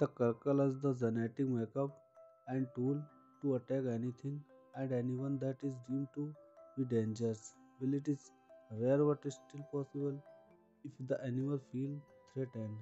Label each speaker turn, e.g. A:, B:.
A: The caracal has the genetic makeup and tool to attack anything and anyone that is deemed to be dangerous. Will it is rare but still possible if the animal feels threatened.